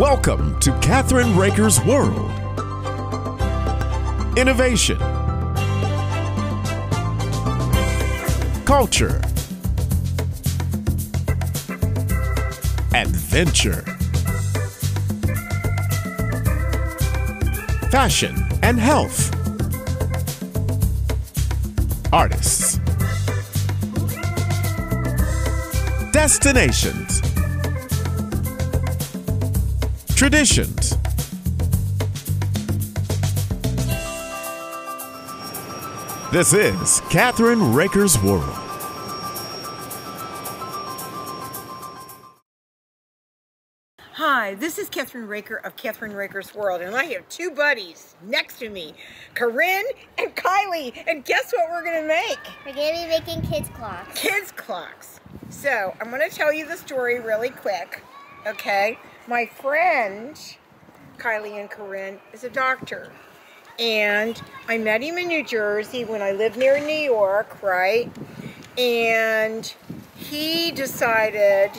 Welcome to Kathryn Raaker's World. Innovation, culture, adventure, fashion and health, artists, destinations, traditions. This is Kathryn Raaker's World. Hi, this is Kathryn Raaker of Kathryn Raaker's World, and I have two buddies next to me, Corrine and Kylie. And guess what we're gonna make? We're gonna be making kids clocks. Kids clocks. So I'm gonna tell you the story really quick, okay? My friend, Kylie and Corrine, is a doctor. And I met him in New Jersey when I lived near New York, right? And he decided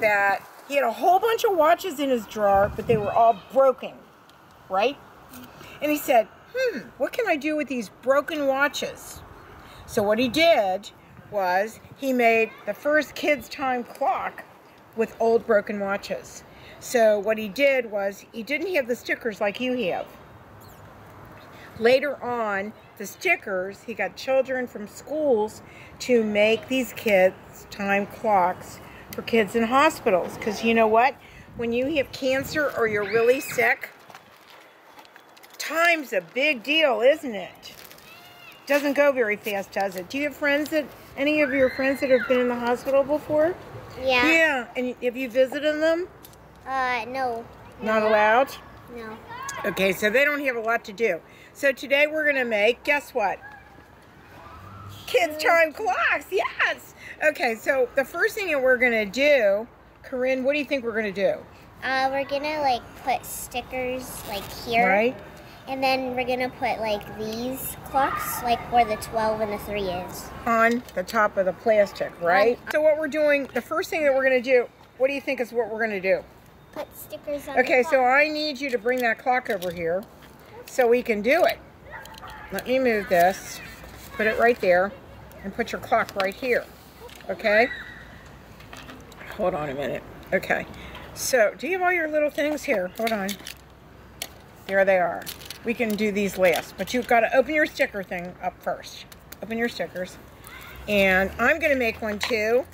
that he had a whole bunch of watches in his drawer, but they were all broken, right? And he said, hmm, what can I do with these broken watches? So what he did was he made the first kids' time clock with old broken watches. So what he did was he didn't have the stickers like you have. Later on, the stickers, he got children from schools to make these kids' time clocks for kids in hospitals. Because you know what? When you have cancer or you're really sick, time's a big deal, isn't it? Doesn't go very fast, does it? Do you have friends that, any of your friends that have been in the hospital before? Yeah. Yeah. And have you visited them? Uh, no. Not allowed? No. Okay, so they don't have a lot to do. So today we're going to make, guess what? Kids time clocks, yes! Okay, so the first thing that we're going to do, Corrine, what do you think we're going to do? Uh, we're gonna like put stickers like here. Right? And then we're gonna put like these clocks, like where the 12 and the 3 is. On the top of the plastic, right? So what we're doing, the first thing that we're going to do, what do you think is what we're going to do? Put stickers on Okay, so. I need you to bring that clock over here so we can do it. Let me move this, put it right there, and put your clock right here. Okay? Hold on a minute. Okay. So, do you have all your little things here? Hold on. There they are. We can do these last, but you've got to open your sticker thing up first. Open your stickers. And I'm going to make one too.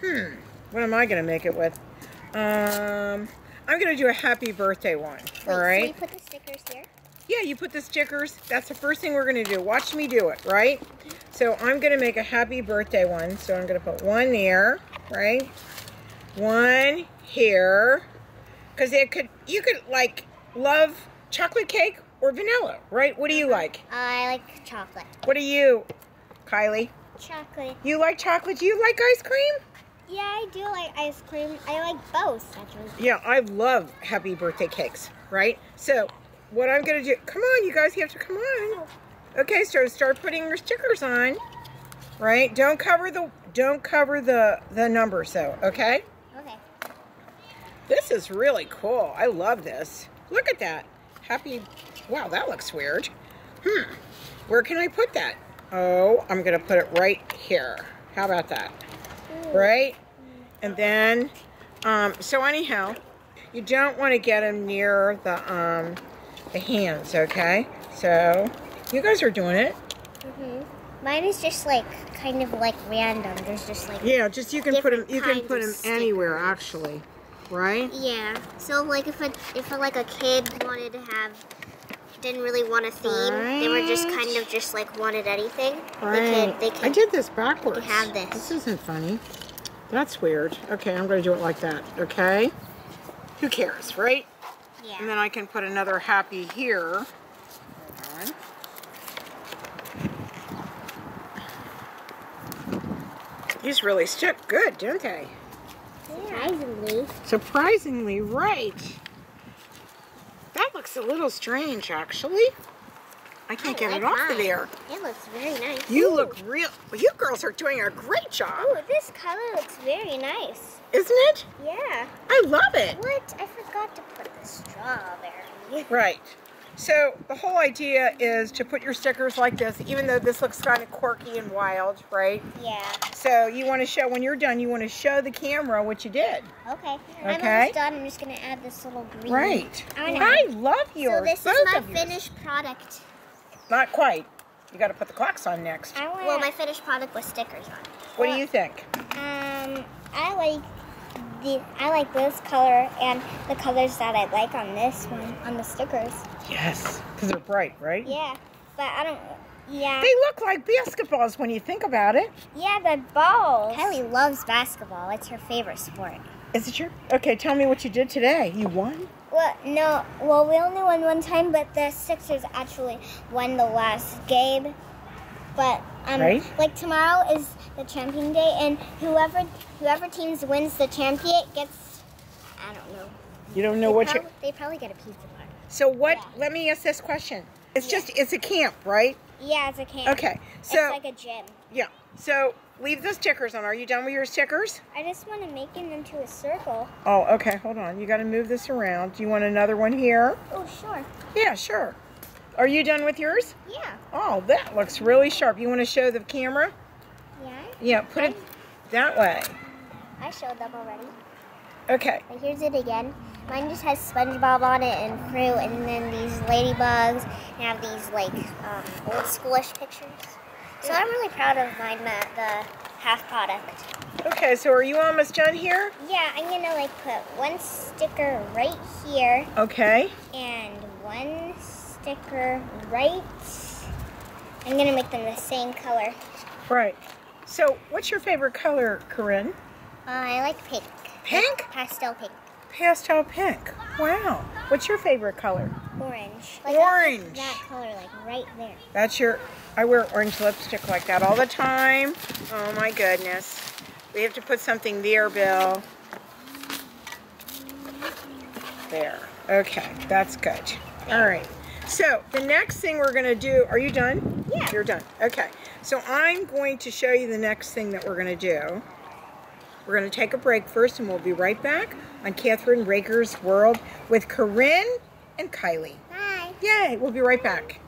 Hmm. What am I going to make it with? Um, I'm going to do a happy birthday one. Wait, all So right? you put the stickers here? Yeah, you put the stickers. That's the first thing we're going to do. Watch me do it, right? So I'm going to make a happy birthday one. So I'm going to put one here, right? One here. Because it could, you could like love chocolate cake or vanilla, right? What do you like? I like chocolate. What do you, Kylie? Chocolate. You like chocolate? Do you like ice cream? Yeah, I do like ice cream. I like both, actually. Yeah, I love happy birthday cakes, right? So what I'm going to do, come on, you guys you have to come on. Okay, so start putting your stickers on, right? Don't cover the don't cover the the number, so, okay? Okay. This is really cool. I love this. Look at that. Happy. Wow, that looks weird. Hmm. Where can I put that? Oh, I'm gonna put it right here. How about that? Right? And then, um, so anyhow, you don't want to get them near the um, the hands, okay? So you guys are doing it. hmm Mine is just like kind of like random. There's just like Yeah, just you can put them. You can put them anywhere, actually. Right? Yeah. So like if a if a, like a kid wanted to have didn't really want a theme, they were just kind of just like wanted anything. Right. They could they could I did this backwards. have this. This isn't funny. That's weird. Okay, I'm going to do it like that. Okay. Who cares, right? Yeah. And then I can put another happy here. These really stick good, don't they? Surprisingly. Surprisingly right. That looks a little strange, actually. I can't get it like off of there. It looks very nice. You look real. Well, You girls are doing a great job, Ooh, this color looks very nice. isn't it? Yeah. I love it. What? I forgot. to put the strawberry. Right. So the whole idea is to put your stickers like this, even though this looks kind of quirky and wild, right? Yeah. So you want to show, when you're done, you want to show the camera what you did. Okay. I'm Okay. almost done. I'm just gonna add this little green. Right. I I love yours. So this is my finished product. Not quite. You got to put the clocks on next. I want. Well, my finished product with stickers on. What do you think? Um, I like the I like this color and the colors that I like on this one on the stickers. Yes, because they're bright, right? Yeah, but I don't. Yeah. They look like basketballs when you think about it. Yeah, but balls. Kylie loves basketball. It's her favorite sport. Is it your? Okay, tell me what you did today. You won? Well, no. Well, we only won one time, but the Sixers actually won the last game. But um, Right. like tomorrow is the champion day, and whoever whoever teams wins the champion gets. I don't know. You don't know they, what prob- you. they probably get a pizza party. So what? Yeah. Let me ask this question. It's just it's a camp, right? Yeah, it's a camp. Okay. So it's like a gym. yeah. So leave the stickers on. Are you done with your stickers? I just want to make it into a circle. Oh, okay. Hold on. You got to move this around. Do you want another one here? Oh, sure. Yeah, sure. Are you done with yours? Yeah. Oh, that looks really sharp. You want to show the camera? Yeah. Yeah, put it that way. I showed them already. Okay. But here's it again. Mine just has SpongeBob on it and fruit, and then these ladybugs, and have these like um, old schoolish pictures. So I'm really proud of my the, the half product. Okay, so are you almost done here? Yeah, I'm gonna like put one sticker right here Okay. and one sticker right. I'm gonna make them the same color. Right. So, what's your favorite color, Corrine? Uh, I like pink. Pink? Pastel pink. Pastel pink. Wow. What's your favorite color? Orange. Like Orange. That color, like right there. That's your. I wear orange lipstick like that all the time. Oh my goodness. We have to put something there, Bill. There. Okay, that's good. All right. So the next thing we're going to do, are you done? Yeah. You're done. Okay. So I'm going to show you the next thing that we're going to do. We're going to take a break first and we'll be right back on Kathryn Raaker's World with Corrine and Kylie. Bye. Yay, we'll be right back.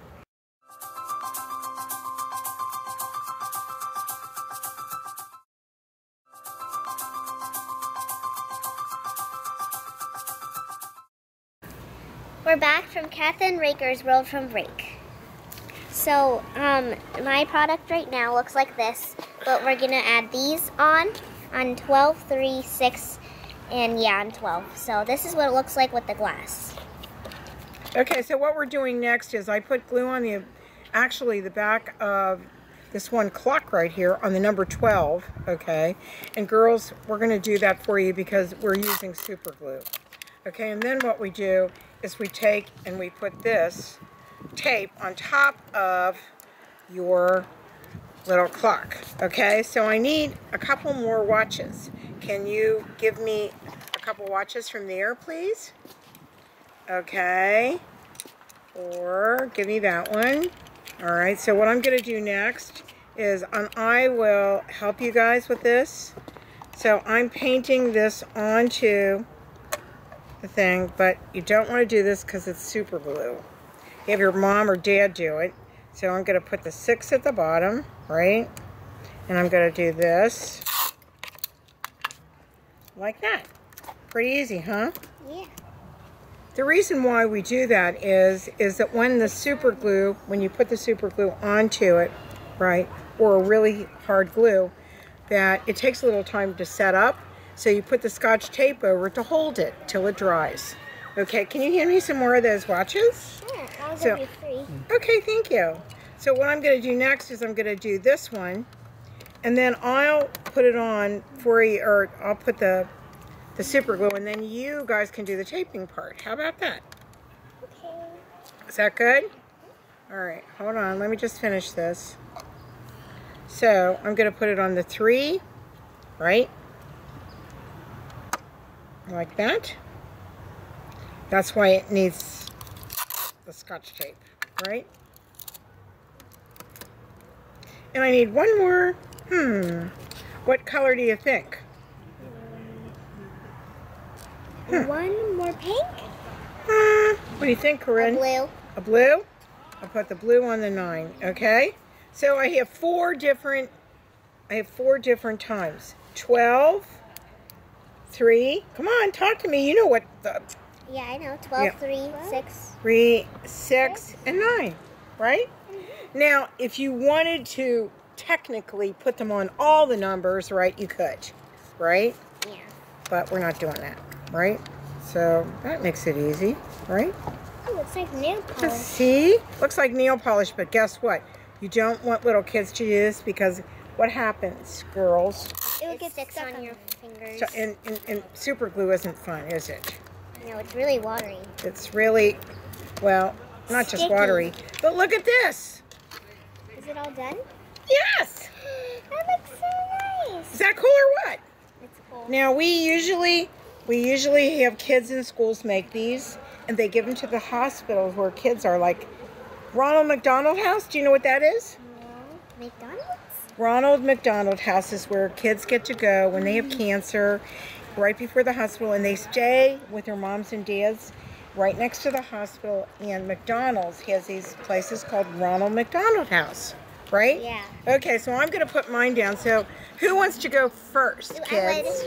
We're back from Kathryn Raaker's World from Rake. So, um, my product right now looks like this, but we're gonna add these on, on 12, 3, 6, and yeah, on 12. So this is what it looks like with the glass. Okay, so what we're doing next is I put glue on the, actually the back of this one clock right here on the number 12, okay? And girls, we're gonna do that for you because we're using super glue. Okay, and then what we do is we take and we put this tape on top of your little clock. Okay, so I need a couple more watches. Can you give me a couple watches from there, please? Okay. Or give me that one. All right, so what I'm going to do next is um, I will help you guys with this. So I'm painting this onto the thing, but you don't want to do this because it's super glue. Have your mom or dad do it. So I'm going to put the six at the bottom, right? And I'm going to do this like that. Pretty easy, huh? Yeah. The reason why we do that is is that when the super glue, when you put the super glue onto it, right, or a really hard glue, that it takes a little time to set up. So you put the scotch tape over to hold it till it dries. Okay, can you hand me some more of those watches? Sure, I'll So- give you three. Okay, thank you. So what I'm going to do next is I'm going to do this one, and then I'll put it on for you, or I'll put the the super glue, and then you guys can do the taping part. How about that? Okay. Is that good? All right, hold on. Let me just finish this. So I'm going to put it on the three, right? Like that. That's why it needs the scotch tape, right? And I need one more. Hmm. What color do you think? One more pink, Uh, what do you think, Corrine? A blue. A blue? I'll put the blue on the nine, okay? So I have four different, I have four different times. 12, 3, come on, talk to me. You know what the Yeah, I know. 12, Yeah. 3, 6. 3, 6, and 9, right? Now, if you wanted to technically put them on all the numbers, right, you could, right? Yeah. But we're not doing that, right? So that makes it easy, right? Oh, it's like nail polish. See? Looks like nail polish, but guess what? You don't want little kids to do this because what happens, girls? It would get sticks on your fingers. So, and, and, and super glue isn't fun, is it? No, it's really watery. It's really, well, not just watery, but look at this. Is it all done? Yes! That looks so nice. Is that cool or what? It's cool. Now we usually, we usually have kids in schools make these and they give them to the hospitals where kids are like, Ronald McDonald House, do you know what that is? No. McDonald's? Ronald McDonald House is where kids get to go when they have cancer right before the hospital and they stay with their moms and dads right next to the hospital and McDonald's has these places called Ronald McDonald House, right? Yeah. Okay, so I'm going to put mine down. So who wants to go first, kids?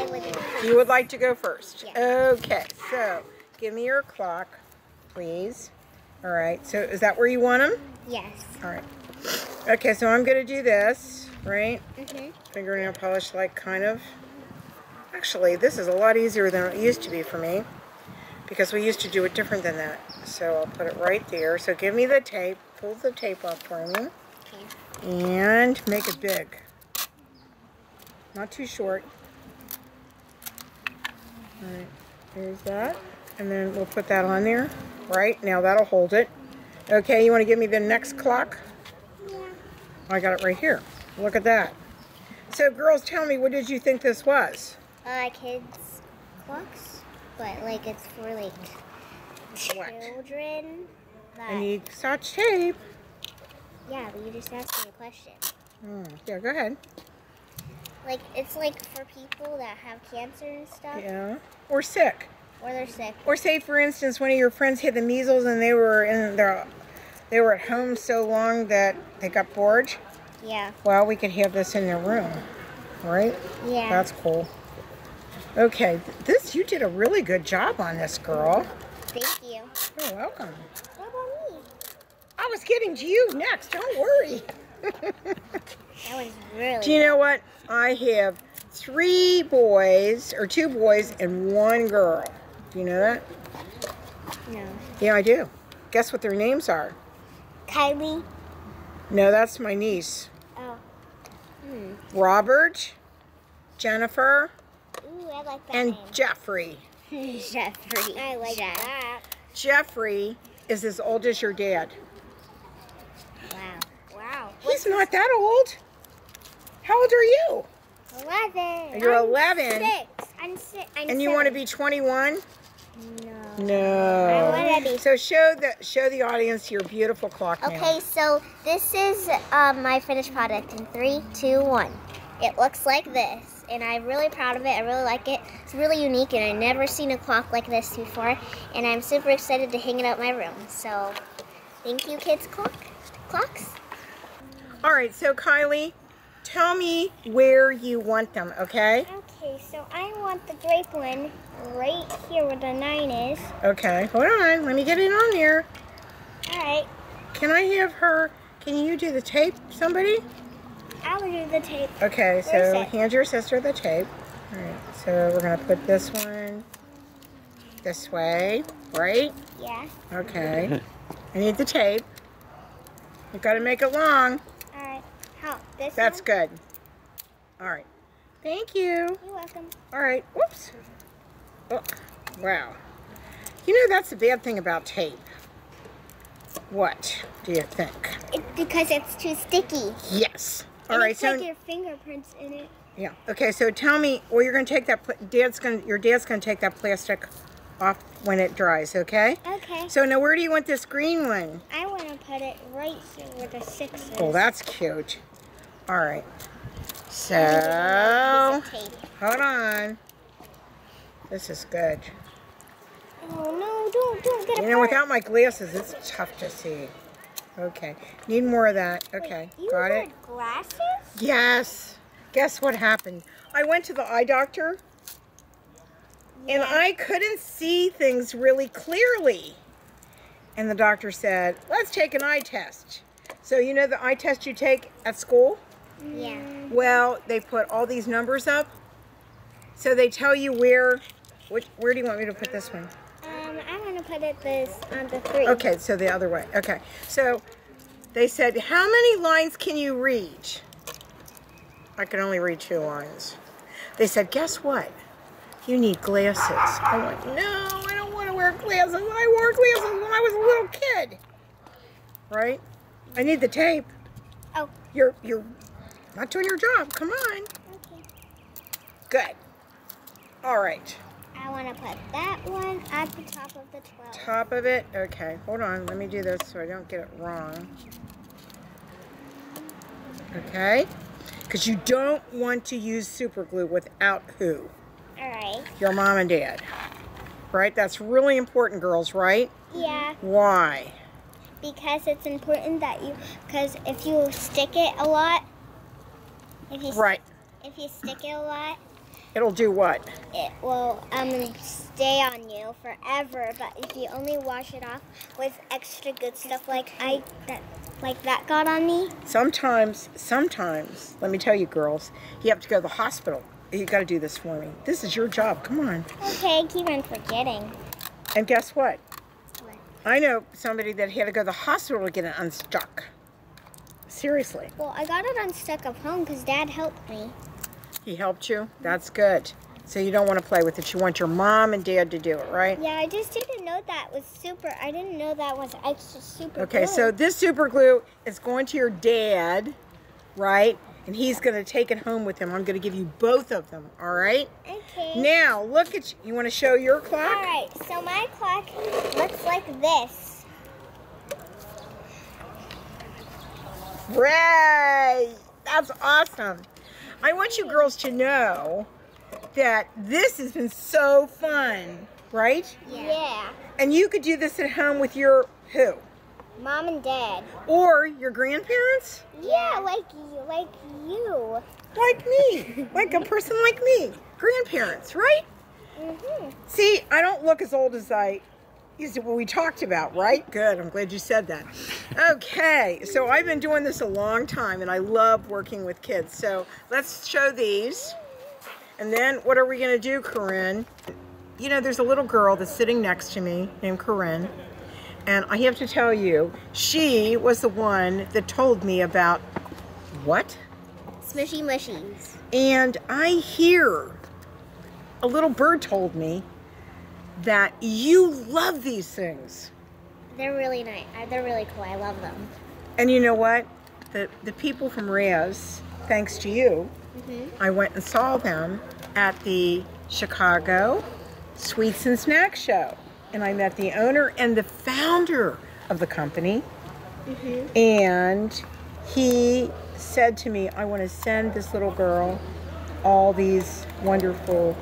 I would. You would like to go first? Yeah. Okay, so give me your clock, please. All right, so is that where you want them? Yes. All right. Okay, so I'm going to do this, right? Mhm. fingernail polish like kind of actually this is a lot easier than it used to be for me because we used to do it different than that so I'll put it right there so give me the tape pull the tape off for me Okay. and make it big not too short all right there's that and then we'll put that on there right now that'll hold it okay you want to give me the next clock Yeah. I got it right here look at that so girls tell me what did you think this was Uh, kids clocks, but like it's for like What? children. That, I need such tape yeah, but you just asked me a question. Hmm, yeah go ahead Like it's like for people that have cancer and stuff, yeah or sick or they're sick. Or say, for instance, one of your friends had the measles and they were in their, they were at home so long that they got bored. Yeah. Well, we could have this in their room, right? Yeah. That's cool. Okay, this you did a really good job on this, girl. Thank you. You're welcome. What about me? I was getting to you next. Don't worry. Really. Do you know what? I have three boys, or two boys, and one girl. Do you know that? No. Yeah, I do. Guess what their names are? Kylie. No, that's my niece. Oh. Hmm. Robert, Jennifer, Ooh, I like that and name. Jeffrey. Jeffrey. I like that. Jeffrey is as old as your dad. He's not that old. How old are you? Eleven. You're I'm 11. Six. I'm six. I'm And you want to be 21? No. No. I wanna be- So show the show the audience your beautiful clock now. Okay, so this is um, my finished product in three, two, one. It looks like this, and I'm really proud of it. I really like it. It's really unique, and I've never seen a clock like this before, and I'm super excited to hang it out in my room. So, thank you, kids. Clock, clocks. All right, so Kylie, tell me where you want them, okay? Okay, so I want the grape one right here where the nine is. Okay, hold on. Let me get it on there. All right, Can I have her? Can you do the tape, somebody? I will do the tape. Okay, Where's so it? hand your sister the tape. All right, so we're gonna put this one this way, right? Yeah. Okay. I need the tape. You gotta make it long. All right. How? This That's one? good. All right. Thank you. You're welcome. All right. Whoops. Oh, wow. You know that's the bad thing about tape. What do you think? It's because it's too sticky. Yes. All and right. it's So like your fingerprints in it. yeah. Okay. So tell me. Well, you're gonna take that. Dad's gonna. Your dad's gonna take that plastic off when it dries. Okay. Okay. So now where do you want this green one? I want to put it right here where the six is. Oh, that's cute. All right. So hold on. This is good. Oh no, don't don't get You know, without my glasses, it's tough to see. Okay. Need more of that. Okay. You Got it? glasses? Yes. Guess what happened? I went to the eye doctor and I couldn't see things really clearly. And the doctor said, let's take an eye test. So, you know the eye test you take at school? Yeah. Well, they put all these numbers up. So they tell you where, which, where do you want me to put this one? Um, I want to put it this on the three. Okay, so the other way. Okay, so they said, how many lines can you read? I can only read two lines. They said, guess what? You need glasses. I went, no, I don't want to wear glasses. I wore glasses when I was a little kid. Right? I need the tape. Oh. You're, you're not doing your job. Come on. Okay. Good. All right. I want to put that one at the top of the 12. Top of it. Okay, hold on. Let me do this so I don't get it wrong. Okay? Because you don't want to use super glue without who? Alright. Your mom and dad. Right? That's really important, girls, right? Yeah, Why? because it's important that you, because if you stick it a lot, if you, Right. if you stick it a lot, It'll do what? it will um stay on you forever. But if you only wash it off with extra good stuff like I that like that got on me, Sometimes, sometimes, let me tell you, girls, you have to go to the hospital. You got to do this for me. This is your job. Come on. okay, I keep on forgetting. And guess what? What? I know somebody that had to go to the hospital to get it unstuck. Seriously. Well, I got it unstuck at home because Dad helped me. He helped you? That's good. So you don't want to play with it. You want your mom and dad to do it, right? Yeah, I just didn't know that was super. I didn't know that was extra super. Okay, glue. so this super glue is going to your dad, right? And he's going to take it home with him. I'm going to give you both of them, all right? Okay. Now, look at you. You want to show your clock? All right, so my clock looks like this. Right. That's awesome. I want you girls to know that this has been so fun, right? Yeah. And you could do this at home with your who? Mom and Dad. Or your grandparents? Yeah, like you, like you. Like me. like a person like me. Grandparents, right? Mhm. See, I don't look as old as I to, what we talked about, right? Good, I'm glad you said that. Okay, so I've been doing this a long time and I love working with kids. So let's show these. And then what are we gonna do, Corrine? You know, there's a little girl that's sitting next to me named Corrine. And I have to tell you, she was the one that told me about what? Smushy mushies. And I hear a little bird told me that you love these things. They're really nice. Uh, They're really cool. I love them. And you know what? The the people from Radz, thanks to you, I went and saw them at the Chicago Sweets and Snack Show. And I met the owner and the founder of the company. And he said to me, I want to send this little girl all these wonderful,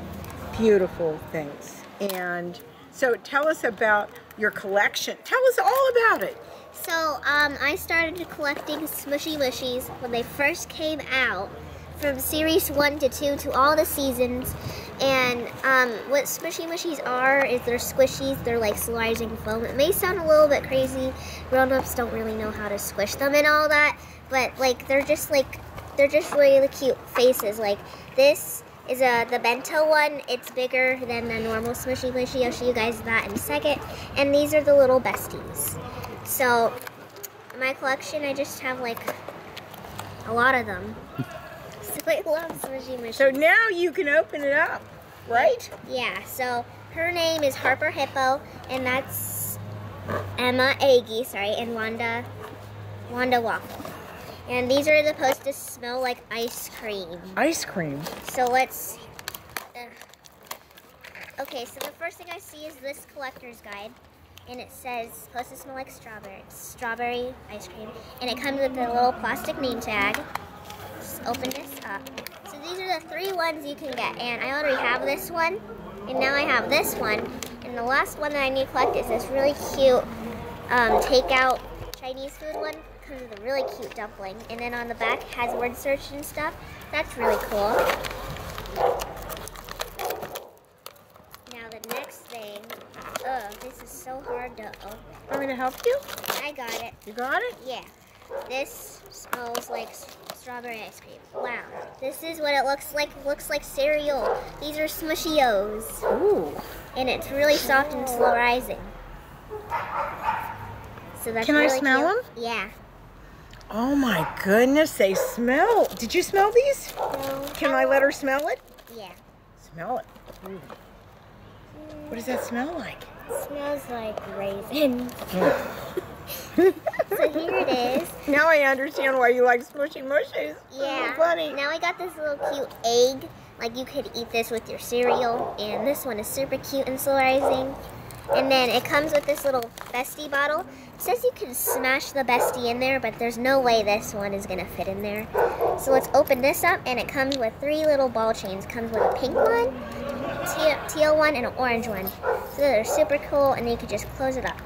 beautiful things. And so tell us about your collection. Tell us all about it. So, um, I started collecting Smushy Mushies when they first came out, from series one to two to all the seasons. And um, what Smushy Mushies are is they're squishies. They're like sliding foam. It may sound a little bit crazy. Grown-ups don't really know how to squish them and all that, but like they're just like they're just really cute faces. Like this is a the bento one. It's bigger than the normal Smushy Mushy. I'll show you guys that in a second. And these are the little besties. So, my collection, I just have like a lot of them. so I love Smushy Mushy. So now you can open it up, right? yeah, so her name is Harper Hippo, and that's Emma Aggie, sorry, and Wanda, Wanda Waffle. And these are supposed to smell like ice cream. Ice cream. So let's. Uh, okay, so the first thing I see is this collector's guide, and it says supposed to smell like strawberry, strawberry ice cream, and it comes with a little plastic name tag. Just open this up. So these are the three ones you can get, and I already have this one. And now I have this one. And the last one that I need to collect is this really cute um, takeout Chinese food one. Comes with a really cute dumpling. And then on the back has word search and stuff. That's really cool. Now the next thing, oh, this is so hard to open. Want me to help you? I got it. You got it? Yeah. This smells like strawberry ice cream. Wow. This is what it looks like. Looks like cereal. These are Smushios. Ooh. And it's really soft and slow rising. So that's Can I smell cute. Yeah. Oh my goodness, they smell. Did you smell these? No. Can I let her smell it? Yeah. Smell it. Ooh. What does that smell like? smells like raisins. so here it is. Now I understand why you like smushy mushies. Yeah. Funny. Now I got this little cute egg. Like you could eat this with your cereal. And this one is super cute and slow rising. And then it comes with this little bestie bottle. It says you can smash the bestie in there, but there's no way this one is gonna fit in there. So let's open this up and it comes with three little ball chains. Comes with a pink one, teal, one, and an orange one. So they're super cool and you can just close it up.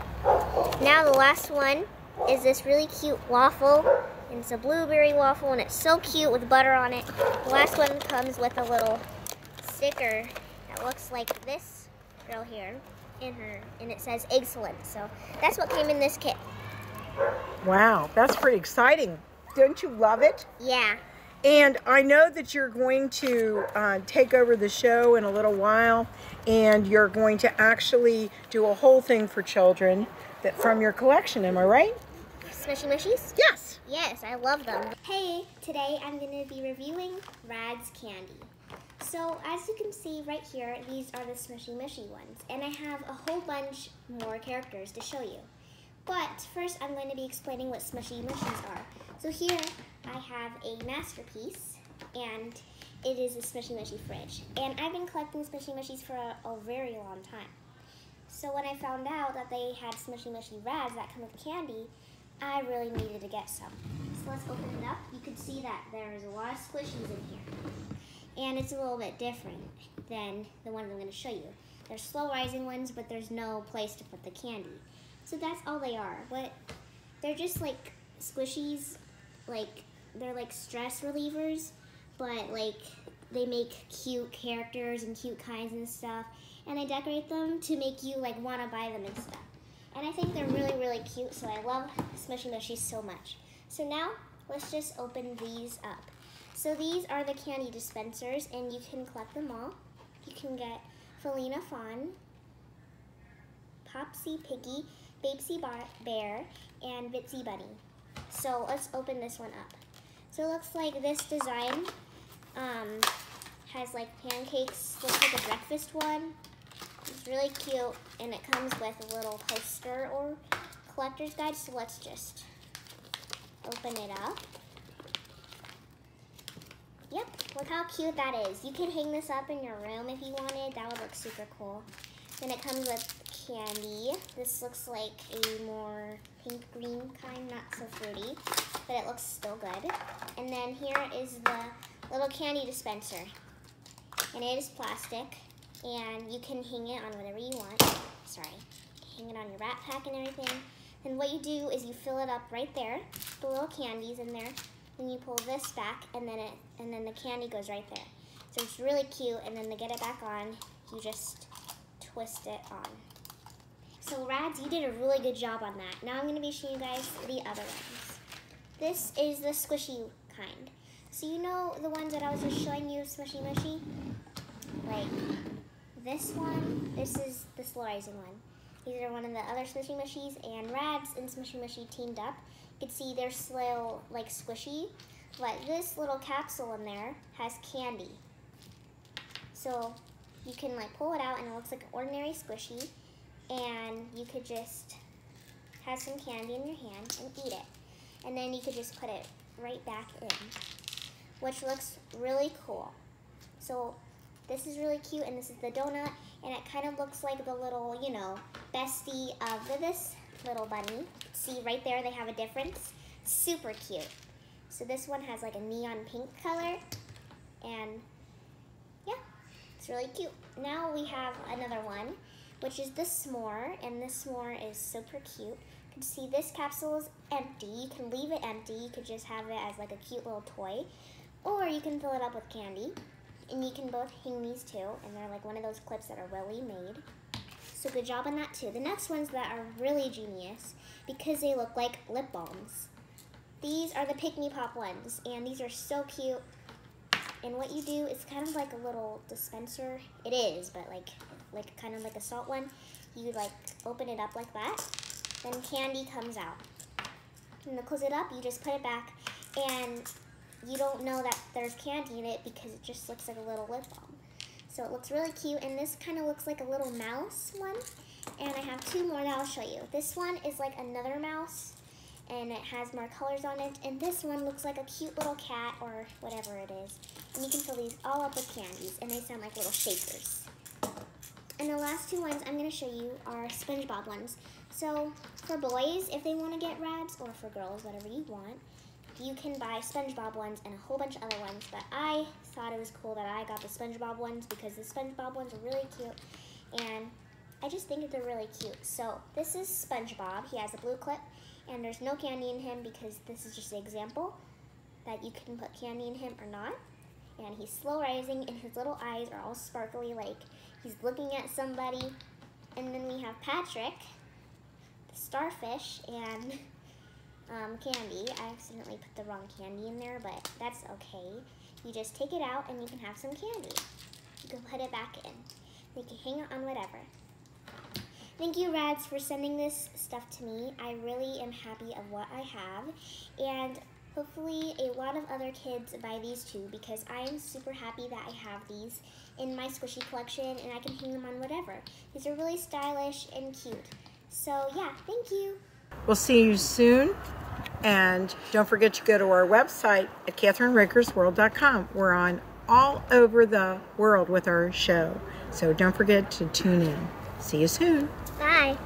Now the last one is this really cute waffle. It's a blueberry waffle and it's so cute with butter on it. The last one comes with a little sticker that looks like this girl here in her and it says excellent. So that's what came in this kit. Wow, that's pretty exciting. Don't you love it? Yeah. And I know that you're going to uh, take over the show in a little while, and you're going to actually do a whole thing for children that from your collection. Am I right? Smushy mushies? Yes. Yes, I love them. Hey, today I'm going to be reviewing Radz Candy. So as you can see right here, these are the Smushy Mushy ones. And I have a whole bunch more characters to show you. But first I'm going to be explaining what Smushy Mushies are. So here I have a masterpiece and it is a Smushy Mushy fridge. And I've been collecting Smushy Mushies for a, a very long time. So when I found out that they had Smushy Mushy Radz that come with candy, I really needed to get some. So let's open it up. You can see that there's a lot of squishies in here. And it's a little bit different than the one I'm going to show you. They're slow rising ones, but there's no place to put the candy. So that's all they are. but they're just like squishies, like they're like stress relievers, but like they make cute characters and cute kinds and stuff, and I decorate them to make you like want to buy them and stuff. And I think they're really, really cute, so I love Smushy Mushies so much. So now, let's just open these up. So these are the candy dispensers, and you can collect them all. You can get Felina Fawn, Popsy Piggy, Babesy Bar- Bear, and Bitsy Bunny. So let's open this one up. So it looks like this design um, has like pancakes, looks like a breakfast one. It's really cute, and it comes with a little poster or collector's guide. So let's just open it up. Yep, look how cute that is. You can hang this up in your room if you wanted. That would look super cool. Then it comes with candy. This looks like a more pink green kind, not so fruity, but it looks still good. And then here is the little candy dispenser. And it is plastic, and you can hang it on whatever you want. Sorry, hang it on your rat pack and everything. And what you do is you fill it up right there, the little candies in there. Then you pull this back, and then it, and then the candy goes right there. So it's really cute. And then to get it back on, you just twist it on. So Radz, you did a really good job on that. Now I'm going to be showing you guys the other ones. This is the squishy kind. So you know the ones that I was just showing you, smushy mushy? Like this one, this is the slow rising one. These are one of the other smushy mushies, and Radz and Smushy Mushy teamed up. You can see they're slow, like squishy, but this little capsule in there has candy. So you can like pull it out, and it looks like an ordinary squishy, and you could just have some candy in your hand and eat it. And then you could just put it right back in, which looks really cool. So this is really cute, and this is the donut, and it kind of looks like the little, you know, bestie of this little bunny. See right there, they have a difference. Super cute. So this one has like a neon pink color, and yeah, It's really cute. Now we have another one, which is the s'more, and this s'more is super cute. You can see this capsule is empty. You can leave it empty. You could just have it as like a cute little toy, or you can fill it up with candy. And you can both hang these two and they're like one of those clips that are really made. So good job on that too. The next ones that are really genius because they look like lip balms. These are the Pick Me Pop ones, and these are so cute. And what you do is kind of like a little dispenser. It is, but like, like kind of like a salt one. You like open it up like that, then candy comes out. And to close it up, you just put it back, and you don't know that there's candy in it because it just looks like a little lip balm. So it looks really cute, and this kind of looks like a little mouse one. And I have two more that I'll show you. This one is like another mouse, and it has more colors on it. And this one looks like a cute little cat or whatever it is. And you can fill these all up with candies, and they sound like little shakers. And the last two ones I'm going to show you are SpongeBob ones. So for boys, if they want to get Radz, or for girls, whatever you want, you can buy SpongeBob ones and a whole bunch of other ones, but I thought it was cool that I got the SpongeBob ones because the SpongeBob ones are really cute, and I just think that they're really cute. So this is SpongeBob. He has a blue clip, and there's no candy in him because this is just an example that you can put candy in him or not. And he's slow rising, and his little eyes are all sparkly, like he's looking at somebody. And then we have Patrick, the starfish, and um, candy. I accidentally put the wrong candy in there, but that's okay. You just take it out and you can have some candy. You can put it back in. You can hang it on whatever. Thank you, Radz, for sending this stuff to me. I really am happy of what I have. And hopefully a lot of other kids buy these too because I am super happy that I have these in my squishy collection and I can hang them on whatever. These are really stylish and cute. So yeah, thank you. We'll see you soon. And don't forget to go to our website at KathrynRaakersWorld.com. We're on all over the world with our show. So don't forget to tune in. See you soon. Bye.